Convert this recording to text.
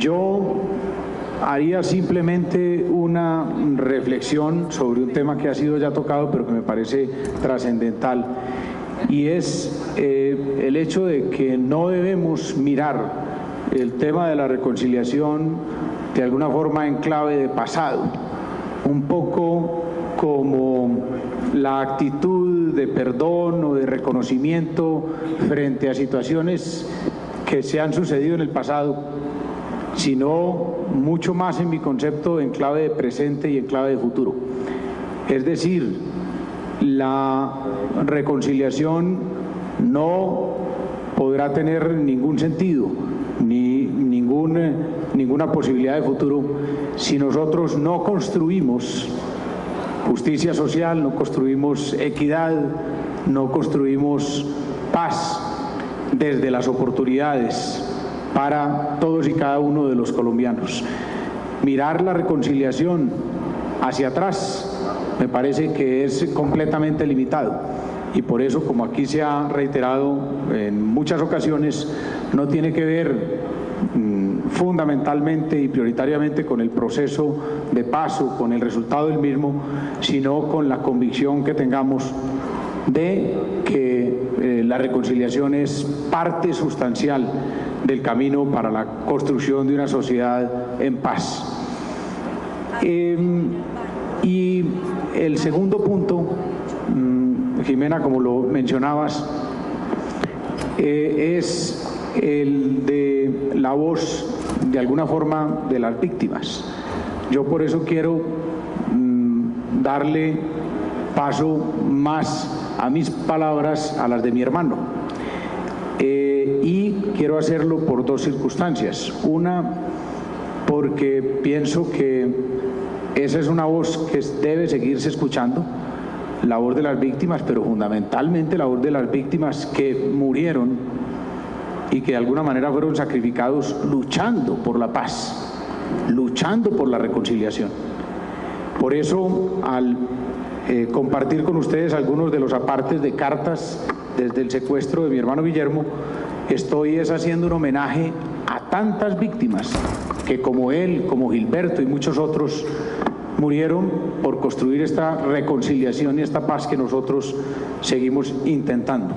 Yo haría simplemente una reflexión sobre un tema que ha sido ya tocado, pero que me parece trascendental, y es eh, el hecho de que no debemos mirar el tema de la reconciliación de alguna forma en clave de pasado, un poco como la actitud de perdón o de reconocimiento frente a situaciones que se han sucedido en el pasado sino mucho más en mi concepto en clave de presente y en clave de futuro. Es decir, la reconciliación no podrá tener ningún sentido ni ninguna posibilidad de futuro si nosotros no construimos justicia social, no construimos equidad, no construimos paz desde las oportunidades para todos y cada uno de los colombianos. Mirar la reconciliación hacia atrás me parece que es completamente limitado y por eso, como aquí se ha reiterado en muchas ocasiones, no tiene que ver mm, fundamentalmente y prioritariamente con el proceso de paso, con el resultado del mismo, sino con la convicción que tengamos de que eh, la reconciliación es parte sustancial del camino para la construcción de una sociedad en paz. Em, y el segundo punto, mm, Jimena, como lo mencionabas, eh, es el de la voz, de alguna forma, de las víctimas. Yo por eso quiero mm, darle paso más a mis palabras a las de mi hermano. Eh, y quiero hacerlo por dos circunstancias. Una, porque pienso que esa es una voz que debe seguirse escuchando, la voz de las víctimas, pero fundamentalmente la voz de las víctimas que murieron y que de alguna manera fueron sacrificados luchando por la paz, luchando por la reconciliación. Por eso, al eh, compartir con ustedes algunos de los apartes de cartas desde el secuestro de mi hermano Guillermo, estoy es haciendo un homenaje a tantas víctimas que como él, como Gilberto y muchos otros murieron por construir esta reconciliación y esta paz que nosotros seguimos intentando.